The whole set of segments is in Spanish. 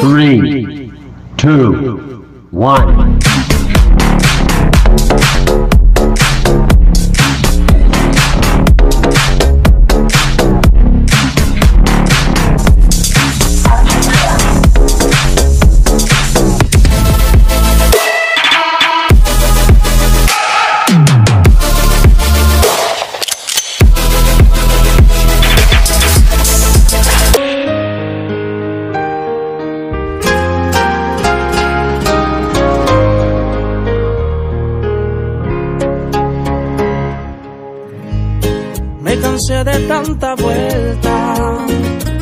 Three, two, one. Me cansé de tanta vuelta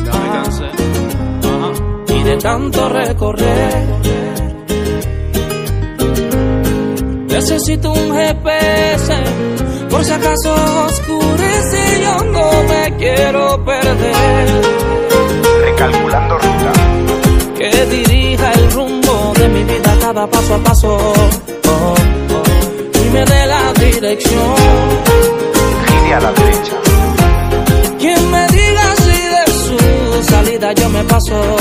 Ya me cansé. Ajá. y de tanto recorrer. Necesito un GPS por si acaso oscurece yo no me quiero perder. Recalculando ruta. Que dirija el rumbo de mi vida cada paso a paso oh, oh, y me dé la dirección. Paso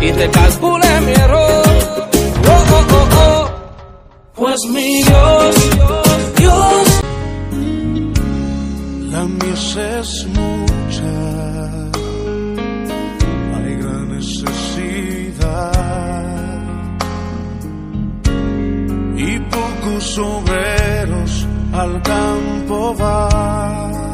y recalcule mi error. Oh, oh, oh, oh. Pues mi Dios, Dios, La mies es mucha, hay gran necesidad y pocos obreros al campo van.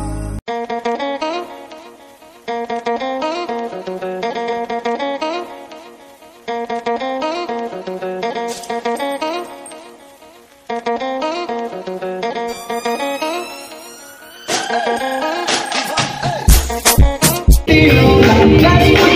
tiro la